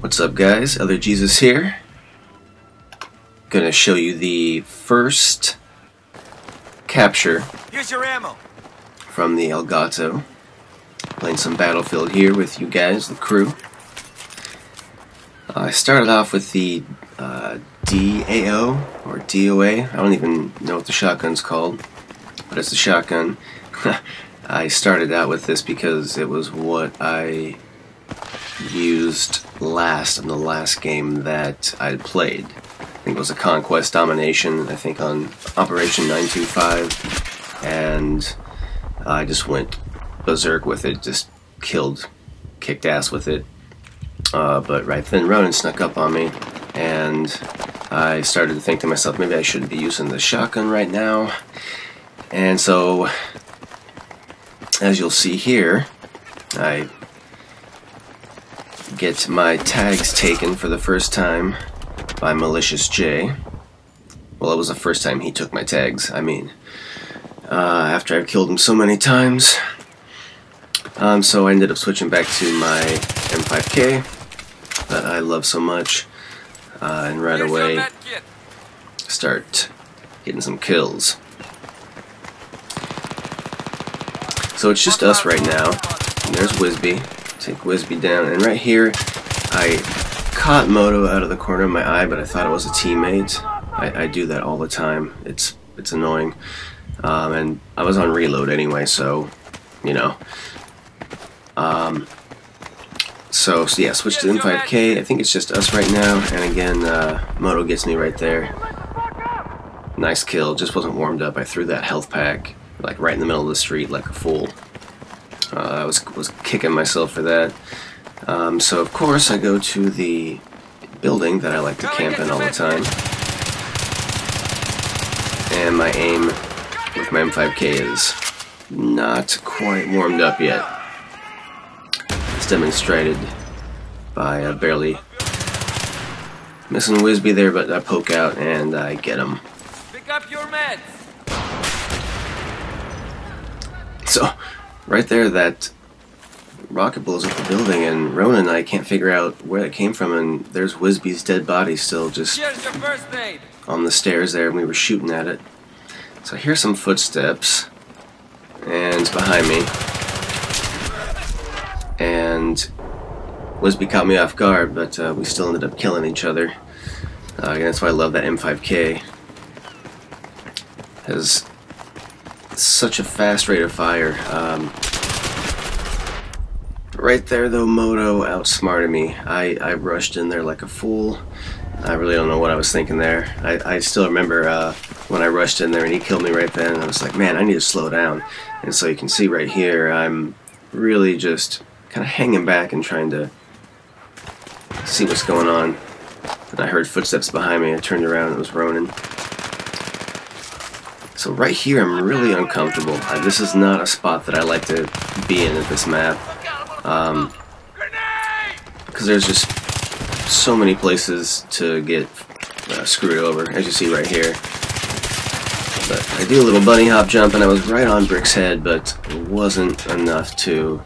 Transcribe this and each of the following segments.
What's up guys, Other Jesus here. Gonna show you the first capture Here's your ammo. from the Elgato. Playing some Battlefield here with you guys, the crew. Uh, I started off with the uh, DAO or DOA. I don't even know what the shotgun's called, but it's a shotgun. I started out with this because it was what I used last in the last game that I played. I think it was a Conquest Domination, I think on Operation 925, and I just went berserk with it, just killed, kicked ass with it. Uh, but right then Ronin snuck up on me, and I started to think to myself, maybe I shouldn't be using the shotgun right now. And so, as you'll see here, I get my tags taken for the first time by Malicious J. Well, it was the first time he took my tags, I mean. Uh, after I've killed him so many times. Um, so I ended up switching back to my M5K that I love so much. Uh, and right away start getting some kills. So it's just us right now. And there's Wisby. Take Wisby down. And right here, I caught Moto out of the corner of my eye, but I thought it was a teammate. I, I do that all the time. It's it's annoying. Um, and I was on reload anyway, so, you know. Um, so, so yeah, switch to M5K. I think it's just us right now. And again, uh, Moto gets me right there. Nice kill. Just wasn't warmed up. I threw that health pack like right in the middle of the street like a fool. Uh, I was was kicking myself for that. Um, so of course I go to the building that I like to camp in all the time, and my aim with my M5K is not quite warmed up yet. It's demonstrated by uh, barely missing Wisby there, but I poke out and I get him. Pick up your meds. So, right there, that rocket blows up the building, and Ronan and I can't figure out where it came from, and there's Wisby's dead body still just Here's your first aid. on the stairs there, and we were shooting at it. So here's some footsteps, and it's behind me, and Wisby caught me off guard, but uh, we still ended up killing each other. Uh, and that's why I love that M5K. Has such a fast rate of fire. Um, right there, though, Moto outsmarted me. I, I rushed in there like a fool. I really don't know what I was thinking there. I, I still remember uh, when I rushed in there and he killed me right then. I was like, man, I need to slow down. And so you can see right here, I'm really just kind of hanging back and trying to see what's going on. And I heard footsteps behind me. I turned around and it was Ronan. So right here, I'm really uncomfortable. Uh, this is not a spot that I like to be in at this map. Um, because there's just so many places to get uh, screwed over, as you see right here. But I do a little bunny hop jump, and I was right on Brick's head, but it wasn't enough to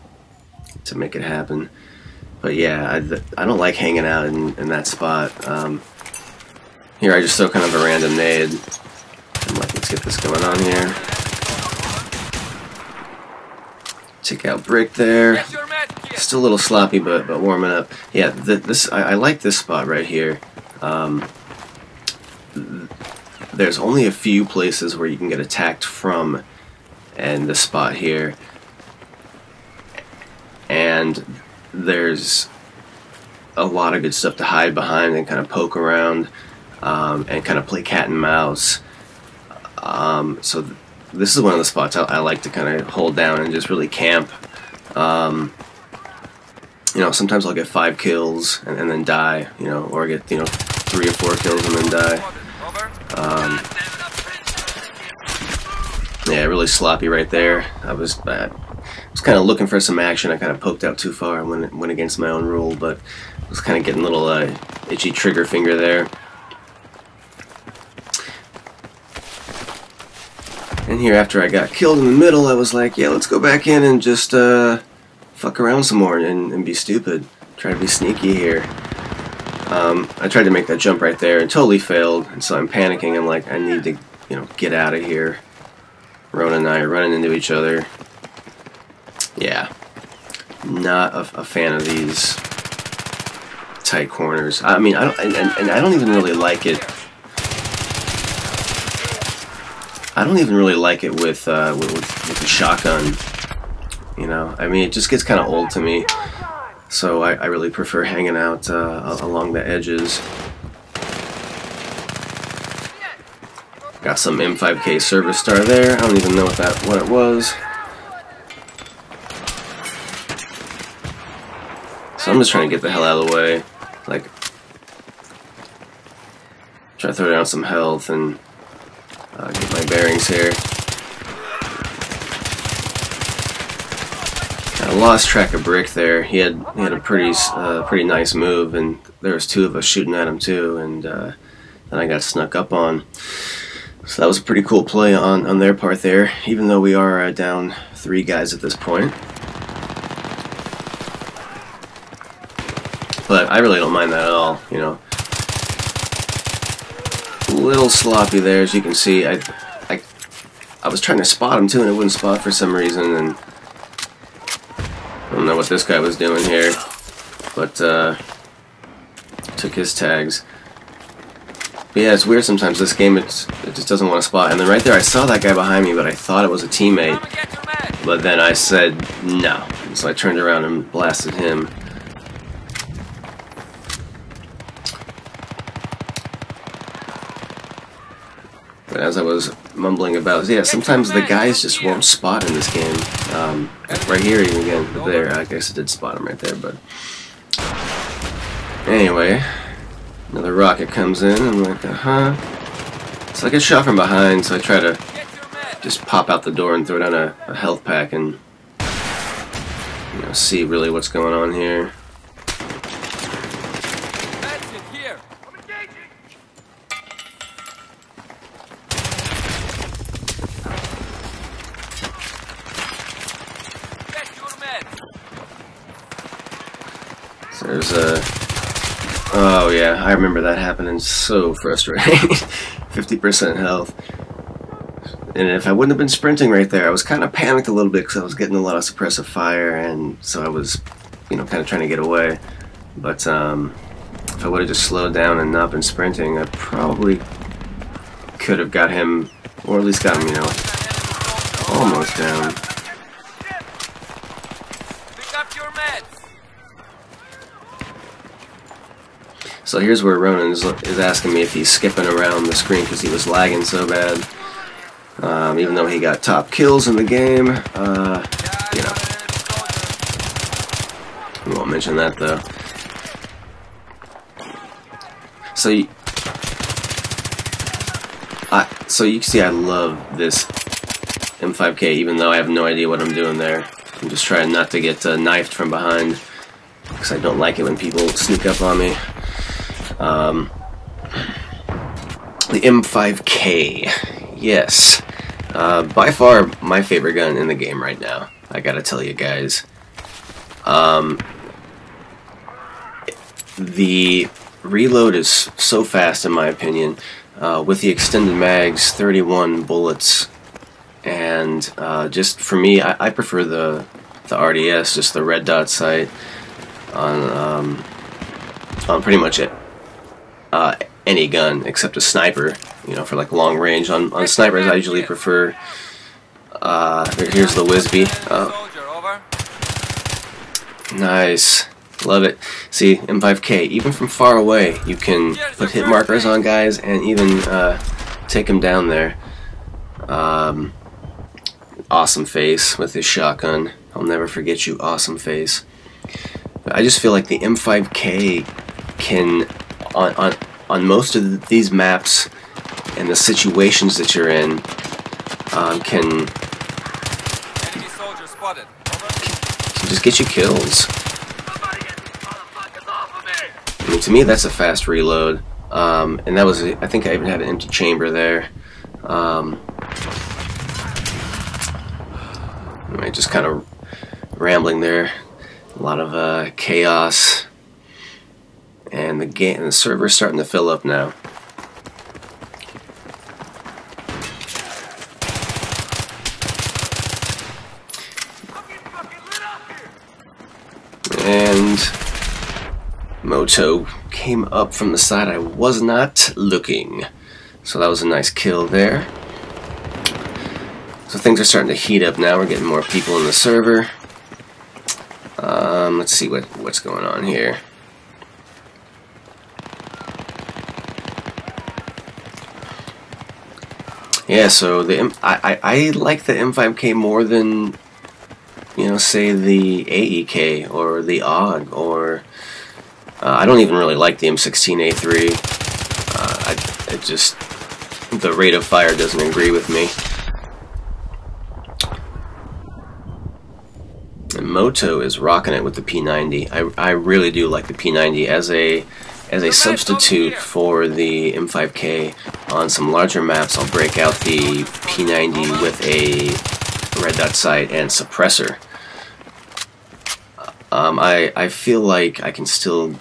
to make it happen. But yeah, I, I don't like hanging out in, in that spot. Um, here I just throw kind of a random nade. Get this going on here. Take out Brick there. Still a little sloppy, but but warming up. Yeah, th this I, I like this spot right here. Um, there's only a few places where you can get attacked from, and the spot here. And there's a lot of good stuff to hide behind and kind of poke around, um, and kind of play cat and mouse. Um, so th- this is one of the spots I, I like to kind of hold down and just really camp. Um, you know, sometimes I'll get five kills and, and then die, you know, or get, you know, three or four kills and then die. Um, yeah, really sloppy right there. I was, I was kind of looking for some action. I kind of poked out too far and went, went against my own rule, but I was kind of getting a little uh, itchy trigger finger there. And here, after I got killed in the middle, I was like, yeah, let's go back in and just uh, fuck around some more and, and be stupid. Try to be sneaky here. Um, I tried to make that jump right there and totally failed, and so I'm panicking. I'm like, I need to, you know, get out of here. Rona and I are running into each other. Yeah, not a, a fan of these tight corners. I mean, I don't, and, and, and I don't even really like it. I don't even really like it with uh, with, with, the shotgun. You know, I mean, it just gets kind of old to me. So I, I really prefer hanging out uh, along the edges. Got some M5K service star there. I don't even know what that what it was. So I'm just trying to get the hell out of the way. Like, try to throw down some health and uh, get my bearings here. I lost track of Brick there. He had he had a pretty uh, pretty nice move, and there was two of us shooting at him too, and uh, then I got snuck up on. So that was a pretty cool play on on their part there, even though we are uh, down three guys at this point. But I really don't mind that at all, you know. Little sloppy there, as you can see. I, I, I was trying to spot him too, and it wouldn't spot for some reason, and I don't know what this guy was doing here, but uh, took his tags. But yeah, it's weird sometimes. This game, it's, it just doesn't want to spot. And then right there, I saw that guy behind me, but I thought it was a teammate. But then I said no. So I turned around and blasted him. As I was mumbling about, yeah, sometimes the guys just won't spot in this game. Um, right here, even again, there, I guess I did spot him right there, but... Anyway, another rocket comes in, I'm like, uh-huh. So I get shot from behind, so I try to just pop out the door and throw down a, a health pack and you know, see really what's going on here. There's a... Oh yeah, I remember that happening. So frustrating. 50% health. And if I wouldn't have been sprinting right there, I was kind of panicked a little bit because I was getting a lot of suppressive fire, and so I was, you know, kind of trying to get away. But um, if I would have just slowed down and not been sprinting, I probably could have got him, or at least got him, you know, almost down. So here's where Ronan is, is asking me if he's skipping around the screen because he was lagging so bad. Um, even though he got top kills in the game, uh, you know. We won't mention that though. So you, I, so you can see I love this M5K even though I have no idea what I'm doing there. I'm just trying not to get uh, knifed from behind because I don't like it when people sneak up on me. Um, the M5K, yes. Uh, by far my favorite gun in the game right now, I gotta tell you guys. Um, the reload is so fast in my opinion. Uh, with the extended mags, 31 bullets, and uh, just for me, I, I, prefer the the RDS, just the red dot sight on um, on pretty much it uh, any gun except a sniper. You know, for like long range. On on snipers, I usually prefer. Uh, here's the Wisby. Oh. Nice. Love it. See, M5K, even from far away, you can put hit markers on guys and even uh, take them down there. Um, awesome face with his shotgun. I'll never forget you, awesome face. I just feel like the M5K can on, on, on most of these maps and the situations that you're in um, can, can just get you kills. I mean, to me, that's a fast reload. Um, and that was, I think I even had an empty chamber there. Um, I just kind of rambling there. A lot of uh, chaos and the game the server's starting to fill up now. And Moto came up from the side I was not looking. So that was a nice kill there. So things are starting to heat up now. We're getting more people in the server. Um, let's see what what's going on here. Yeah, so the M I, I, I like the M5K more than you know, say the AEK or the AUG or uh, I don't even really like the M16A3. Uh, I, it just the rate of fire doesn't agree with me. And Moto is rocking it with the P90. I, I really do like the P90 as a as a substitute for the M5K on some larger maps. I'll break out the P90 with a red dot sight and suppressor. Um, I I feel like I can still.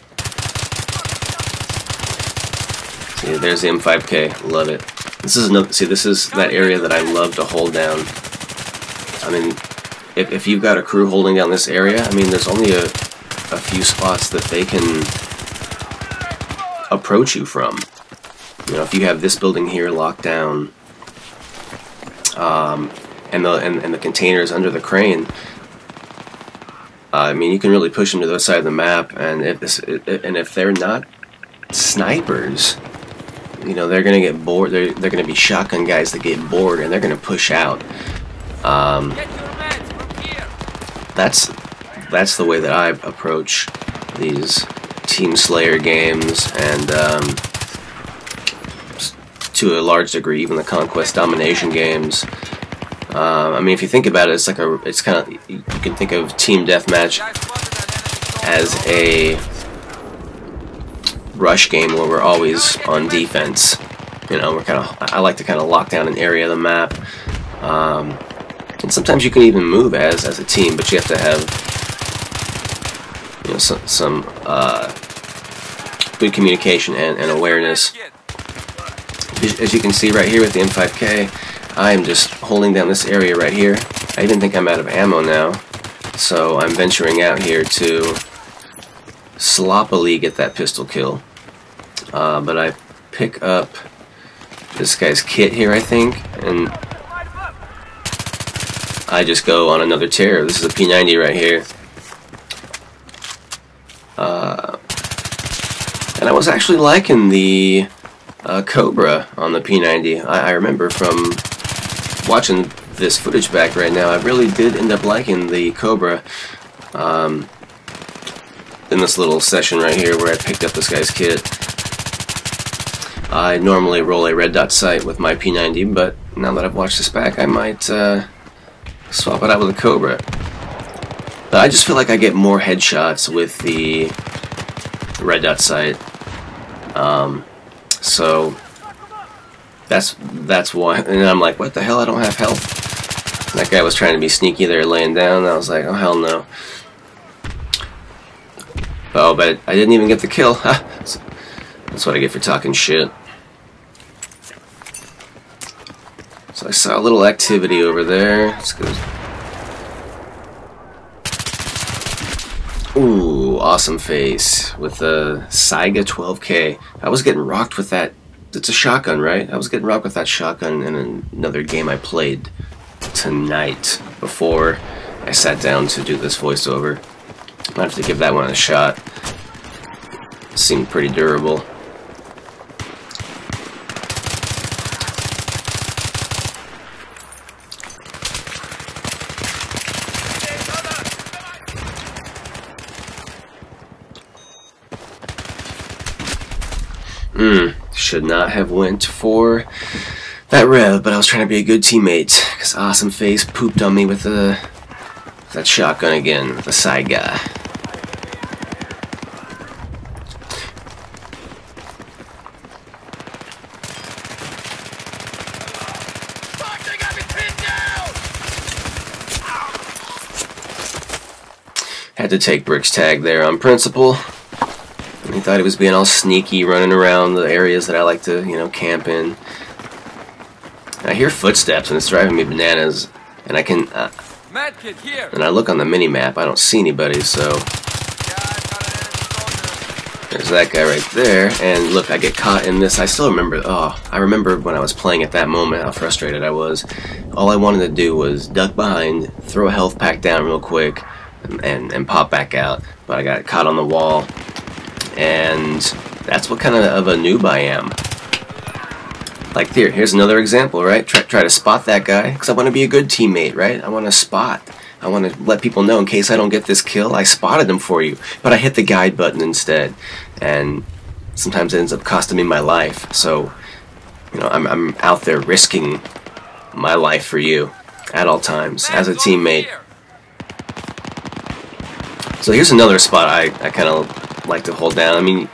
See, there's the M5K. Love it. This is another. See, this is that area that I love to hold down. I mean, if, if you've got a crew holding down this area, I mean, there's only a, a few spots that they can approach you from. You know, if you have this building here locked down, um, and the and, and the containers under the crane, uh, I mean, you can really push them to the side of the map, and if this, and if they're not snipers, you know, they're gonna get bored. They're they're gonna be shotgun guys that get bored, and they're gonna push out. Um, that's that's the way that I approach these Team Slayer games, and um, to a large degree, even the Conquest Domination games. Um, I mean, if you think about it, it's like a, it's kind of, you can think of Team Deathmatch as a rush game where we're always on defense. You know, we're kind of, I like to kind of lock down an area of the map. Um, and sometimes you can even move as, as a team, but you have to have, you know, some, some uh, good communication and, and awareness. As you can see right here with the M5K, I am just holding down this area right here. I even think I'm out of ammo now. So I'm venturing out here to sloppily get that pistol kill. Uh, but I pick up this guy's kit here, I think, and I just go on another tear. This is a P90 right here. Uh, and I was actually liking the uh, Kobra on the P90. I, I remember from watching this footage back right now, I really did end up liking the Kobra um, in this little session right here where I picked up this guy's kit. I normally roll a red dot sight with my P90, but now that I've watched this back, I might uh, swap it out with a Kobra. But I just feel like I get more headshots with the red dot sight. Um, so that's that's why. And I'm like, what the hell? I don't have health. That guy was trying to be sneaky there, laying down. I was like, oh hell no. Oh, but I didn't even get the kill. That's what I get for talking shit. So I saw a little activity over there. Let's go. Ooh, awesome face with the Saiga 12K. I was getting rocked with that it's a shotgun, right? I was getting rocked with that shotgun in another game I played tonight before I sat down to do this voiceover. I have to give that one a shot. Seemed pretty durable. Hmm should not have went for that rev, but I was trying to be a good teammate, because Awesome Face pooped on me with, uh, the, that shotgun again, the Saiga. Had to take Brick's tag there on principle. He thought he was being all sneaky, running around the areas that I like to, you know, camp in. I hear footsteps and it's driving me bananas. And I can, uh, and I look on the mini map. I don't see anybody, so Yeah, I've got an enemy soldier. there's that guy right there. And look, I get caught in this. I still remember. Oh, I remember when I was playing at that moment how frustrated I was. All I wanted to do was duck behind, throw a health pack down real quick, and and, and pop back out. But I got caught on the wall, and that's what kind of, of a noob I am. Like here, here's another example, right? Try, try to spot that guy because I want to be a good teammate, right? I want to spot. I want to let people know in case I don't get this kill, I spotted them for you, but I hit the guide button instead, and sometimes it ends up costing me my life. So, you know, I'm I'm out there risking my life for you at all times as a teammate. So here's another spot I, I kind of like to hold down. I mean,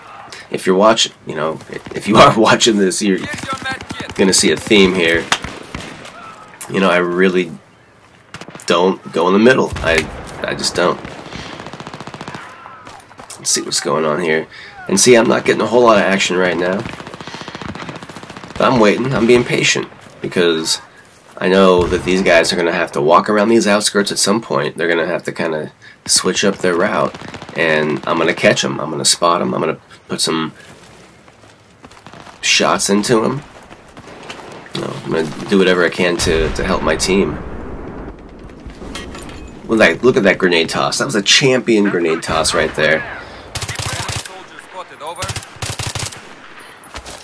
if you're watching, you know, if you are watching this, you're medkit. gonna see a theme here. You know, I really don't go in the middle. I I just don't. Let's see what's going on here. And see, I'm not getting a whole lot of action right now. But I'm waiting. I'm being patient because I know that these guys are gonna have to walk around these outskirts at some point. They're gonna have to kind of switch up their route, and I'm gonna catch them. I'm gonna spot them. I'm gonna put some shots into them. You know, I'm gonna do whatever I can to, to help my team. Look at, that, look at that grenade toss. That was a champion grenade toss right there. Enemy soldier spotted. Over.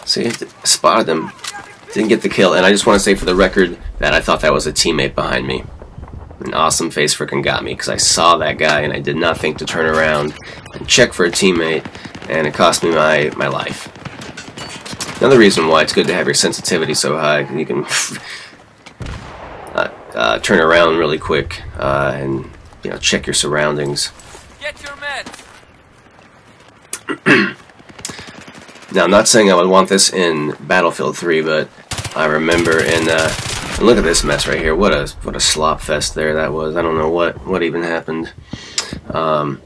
See, spotted him. Didn't get the kill, and I just want to say for the record that I thought that was a teammate behind me. An awesome face freaking got me because I saw that guy and I did not think to turn around and check for a teammate, and it cost me my, my life. Another reason why it's good to have your sensitivity so high, you can uh, uh, turn around really quick uh, and you know check your surroundings. Get your meds. Now, I'm not saying I would want this in Battlefield 3, but I remember in uh, and look at this mess right here. What a what a slop fest there that was. I don't know what what even happened. Um,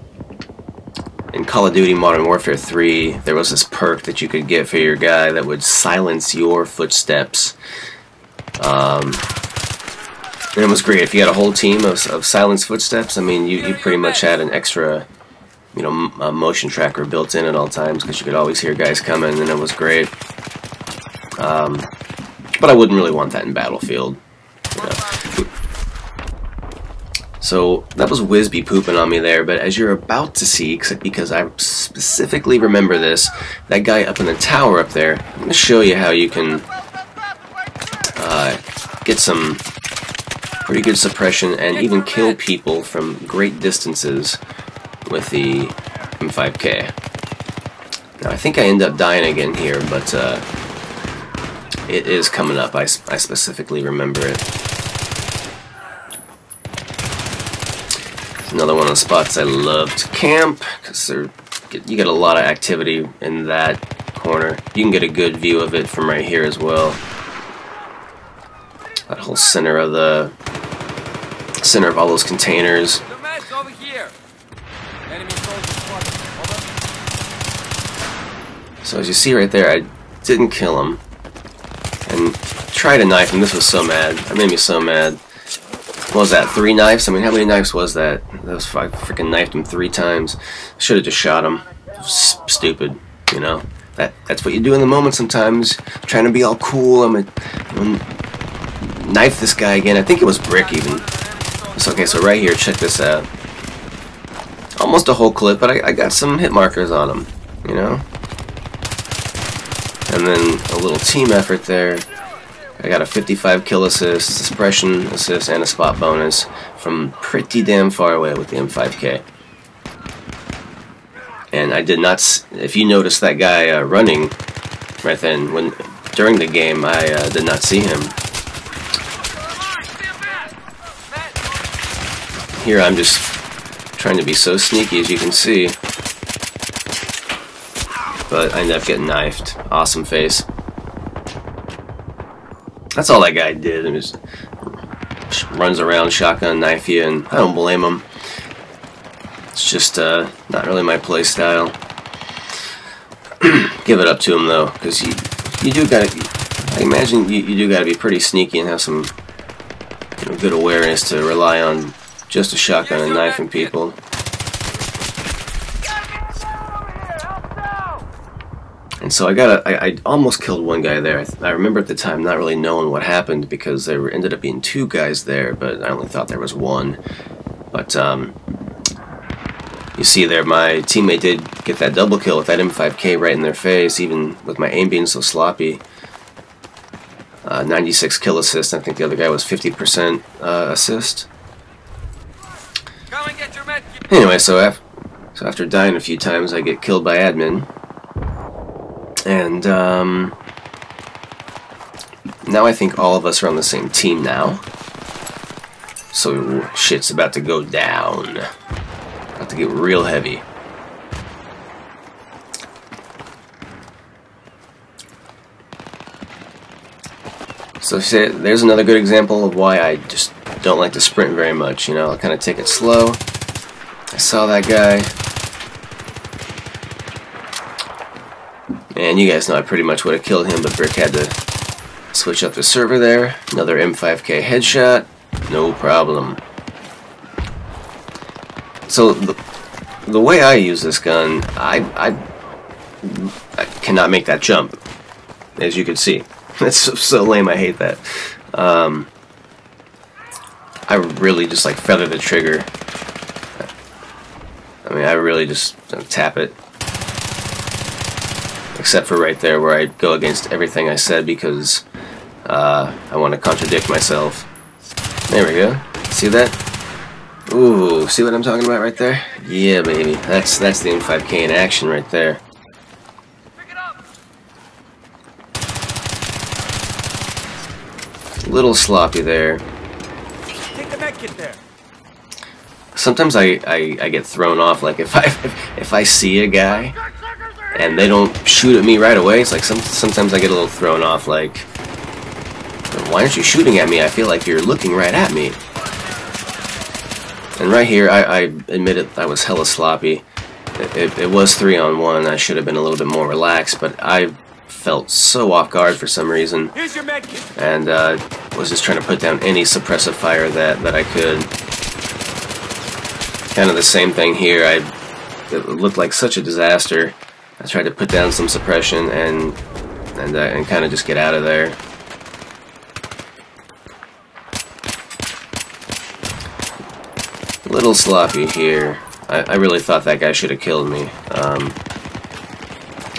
in Call of Duty Modern Warfare 3, there was this perk that you could get for your guy that would silence your footsteps. Um, and it was great. If you had a whole team of, of silenced footsteps, I mean, you, you pretty much had an extra you know, motion tracker built in at all times because you could always hear guys coming, and it was great. Um, but I wouldn't really want that in Battlefield. So that was Wisby pooping on me there, but as you're about to see, because I specifically remember this, that guy up in the tower up there, I'm going to show you how you can uh, get some pretty good suppression and even kill people from great distances with the M5K. Now I think I end up dying again here, but uh, it is coming up. I, I specifically remember it. It's another one of the spots I love to camp because you get a lot of activity in that corner. You can get a good view of it from right here as well. That whole center of the center of all those containers. The meds over here. Enemy soldier spotted. Over. So as you see right there, I didn't kill him. Tried a knife and This was so mad. That made me so mad. What was that? Three knives? I mean, how many knives was that? That was I freaking knifed him three times. Should have just shot him. Stupid, you know. That that's what you do in the moment sometimes. Trying to be all cool. I'm gonna knife this guy again. I think it was brick even. Okay, so right here, check this out. Almost a whole clip, but I, I got some hit markers on him. You know. And then a little team effort there. I got a 55 kill assist, suppression assist, and a spot bonus from pretty damn far away with the M5K. And I did not. If you notice that guy uh, running right then, when during the game, I uh, did not see him. Here I'm just trying to be so sneaky as you can see. But I end up getting knifed. Awesome face. That's all that guy did. He just runs around, shotgun knife you, and I don't blame him. It's just uh, not really my play style. give it up to him though, because you you do got to. I imagine you, you do got to be pretty sneaky and have some you know, good awareness to rely on just a shotgun and knifing people. And so I got a, I, I almost killed one guy there. I, I, remember at the time not really knowing what happened because there were, ended up being two guys there, but I only thought there was one. But um, you see there, my teammate did get that double kill with that M5K right in their face, even with my aim being so sloppy. Uh, 96 kill assist. I think the other guy was 50% uh, assist. Anyway, so after, so after dying a few times, I get killed by admin. And um, now I think all of us are on the same team now. So shit's about to go down. About to get real heavy. So there's another good example of why I just don't like to sprint very much. You know, I'll kind of take it slow. I saw that guy. And you guys know I pretty much would have killed him, but Brick had to switch up the server there. Another M5K headshot, no problem. So the, the way I use this gun, I, I, I cannot make that jump, as you can see. That's so, so lame, I hate that. Um, I really just like feather the trigger. I mean, I really just tap it except for right there where I go against everything I said because uh, I want to contradict myself. There we go. See that? Ooh, see what I'm talking about right there? Yeah, baby. That's that's the M5K in action right there. Little sloppy there. Take the med there. Sometimes I, I, I get thrown off. Like if I if, if I see a guy and they don't shoot at me right away. It's like some, sometimes I get a little thrown off, like, why aren't you shooting at me? I feel like you're looking right at me. And right here, I, I admit it, I was hella sloppy. It, it, it was three on one. I should have been a little bit more relaxed, but I felt so off guard for some reason. And uh, was just trying to put down any suppressive fire that, that I could. Kind of the same thing here. I it looked like such a disaster. I tried to put down some suppression and and uh, and kind of just get out of there. A little sloppy here. I, I really thought that guy should have killed me. Um,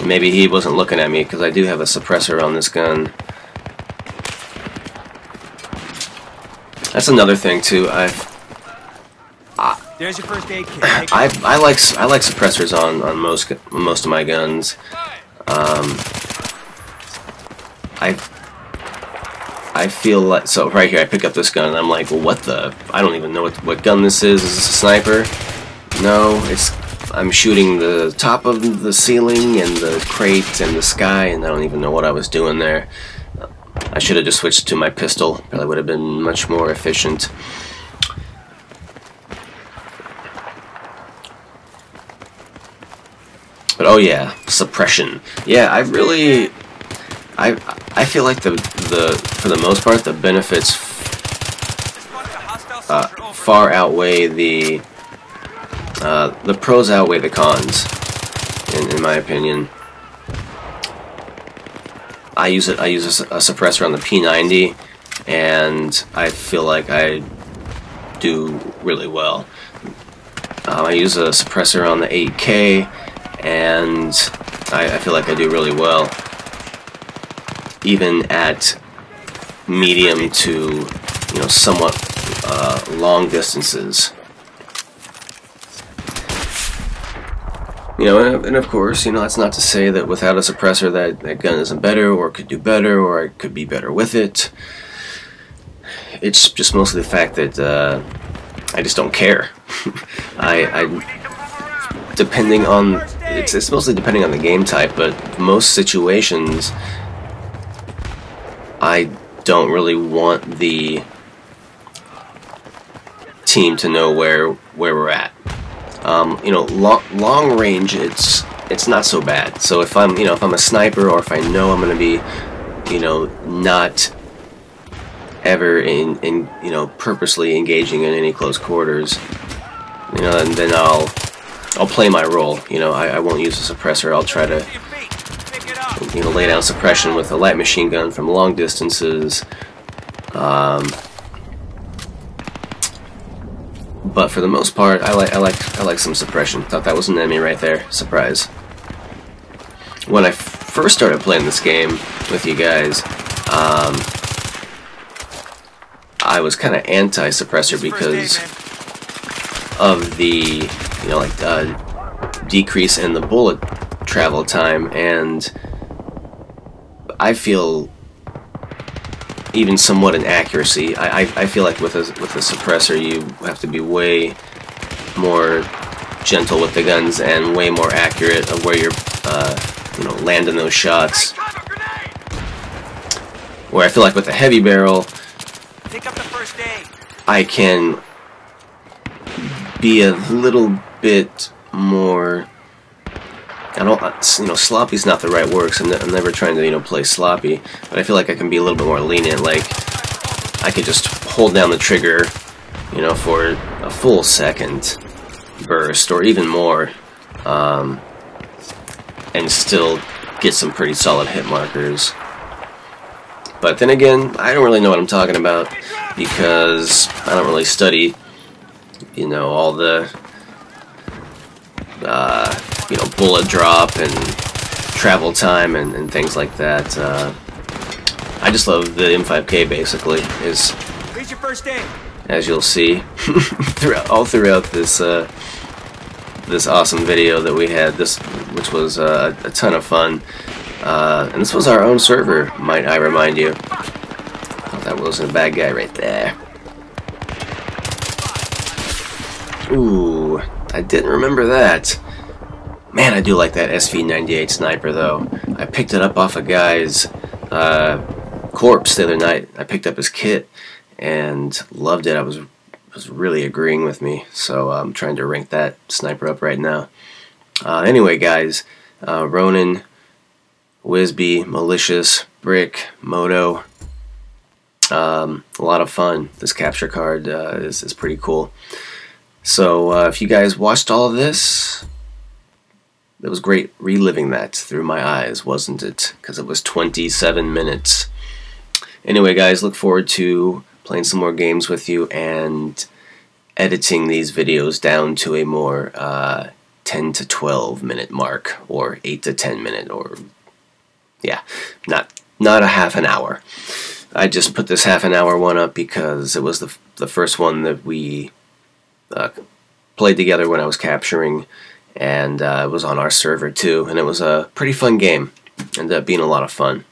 maybe he wasn't looking at me because I do have a suppressor on this gun. That's another thing too. I've there's your first aid kit. I I like I like suppressors on on most most of my guns. Um, I I feel like so right here I pick up this gun and I'm like, well, what the? I don't even know what what gun this is. Is this a sniper? No, it's I'm shooting the top of the ceiling and the crate and the sky, and I don't even know what I was doing there. I should have just switched to my pistol. Probably would have been much more efficient. But oh yeah, suppression. Yeah, I really, I I feel like the the for the most part the benefits uh, far outweigh the uh, the pros outweigh the cons, in in my opinion. I use it. I use a, a suppressor on the P90, and I feel like I do really well. Um, I use a suppressor on the AEK and I, I feel like I do really well even at medium to you know somewhat uh, long distances. You know and of course you know that's not to say that without a suppressor that that gun isn't better or could do better or I could be better with it. It's just mostly the fact that uh, I just don't care. I, I depending on it's, it's mostly depending on the game type, but most situations I don't really want the team to know where where we're at. Um, you know, long, long range, it's it's not so bad. So if I'm, you know, if I'm a sniper or if I know I'm going to be, you know, not ever in, in, you know, purposely engaging in any close quarters, you know, and then I'll, I'll play my role. You know, I, I won't use a suppressor. I'll try to, you know, lay down suppression with a light machine gun from long distances. Um, but for the most part, I like I like I like some suppression. Thought that was an enemy right there. Surprise. When I first started playing this game with you guys, um, I was kind of anti-suppressor because of the you know like uh, decrease in the bullet travel time, and I feel even somewhat in accuracy. I, I, I feel like with a with a suppressor you have to be way more gentle with the guns and way more accurate of where you're uh, you know landing those shots. Where I feel like with a heavy barrel, I can be a little bit more I don't, you know, sloppy's not the right word. I'm, I'm, never trying to, you know, play sloppy. But I feel like I can be a little bit more lenient. Like I could just hold down the trigger, you know, for a full second burst or even more, um, and still get some pretty solid hit markers. But then again, I don't really know what I'm talking about because I don't really study, you know, all the. Uh, you know, bullet drop and travel time and, and things like that. Uh, I just love the M5K basically. Is your first aid? As you'll see, throughout all throughout this uh, this awesome video that we had, this which was uh, a ton of fun, uh, and this was our own server. Might I remind you? Oh, that wasn't a bad guy right there. Ooh, I didn't remember that. Man, I do like that SV98 sniper, though. I picked it up off a guy's uh, corpse the other night. I picked up his kit and loved it. I was was really agreeing with me, so I'm trying to rank that sniper up right now. Uh, anyway, guys, uh, Ronin, Wisby, Malicious, Brick, Moto. Um, a lot of fun. This capture card uh, is, is pretty cool. So uh, if you guys watched all of this, it was great reliving that through my eyes, wasn't it? Because it was 27 minutes. Anyway, guys, look forward to playing some more games with you and editing these videos down to a more uh, 10 to 12 minute mark, or 8 to 10 minute, or yeah, not not a half an hour. I just put this half an hour one up because it was the the first one that we uh, played together when I was capturing and uh, it was on our server too, and it was a pretty fun game. Ended up being a lot of fun.